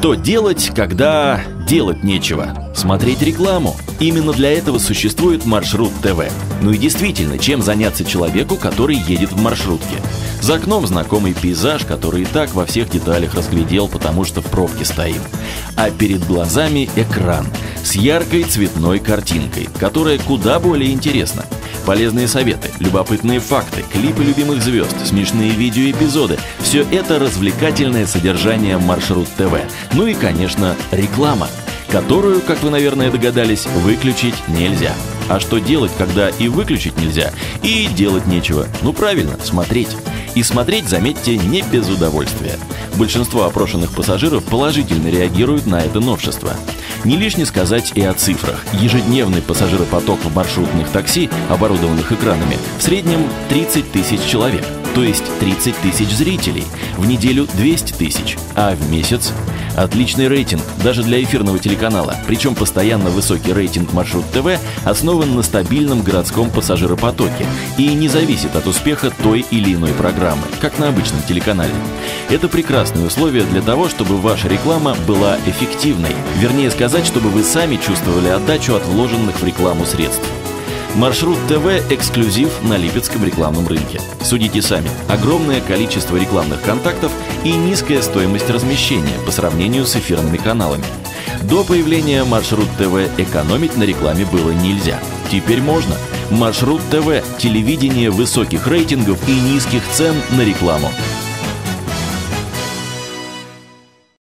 Что делать, когда делать нечего? Смотреть рекламу. Именно для этого существует маршрут ТВ. Ну и действительно, чем заняться человеку, который едет в маршрутке? За окном знакомый пейзаж, который и так во всех деталях разглядел, потому что в пробке стоим. А перед глазами экран с яркой цветной картинкой, которая куда более интересна. Полезные советы, любопытные факты, клипы любимых звезд, смешные видеоэпизоды – все это развлекательное содержание «Маршрут ТВ». Ну и, конечно, реклама, которую, как вы, наверное, догадались, выключить нельзя. А что делать, когда и выключить нельзя, и делать нечего? Ну правильно, смотреть. И смотреть, заметьте, не без удовольствия. Большинство опрошенных пассажиров положительно реагируют на это новшество. Не лишне сказать и о цифрах. Ежедневный пассажиропоток в маршрутных такси, оборудованных экранами, в среднем 30 тысяч человек, то есть 30 тысяч зрителей. В неделю 200 тысяч, а в месяц Отличный рейтинг даже для эфирного телеканала. Причем постоянно высокий рейтинг маршрут ТВ основан на стабильном городском пассажиропотоке и не зависит от успеха той или иной программы, как на обычном телеканале. Это прекрасные условия для того, чтобы ваша реклама была эффективной. Вернее сказать, чтобы вы сами чувствовали отдачу от вложенных в рекламу средств. Маршрут ТВ – эксклюзив на Липецком рекламном рынке. Судите сами. Огромное количество рекламных контактов и низкая стоимость размещения по сравнению с эфирными каналами. До появления Маршрут ТВ экономить на рекламе было нельзя. Теперь можно. Маршрут ТВ – телевидение высоких рейтингов и низких цен на рекламу.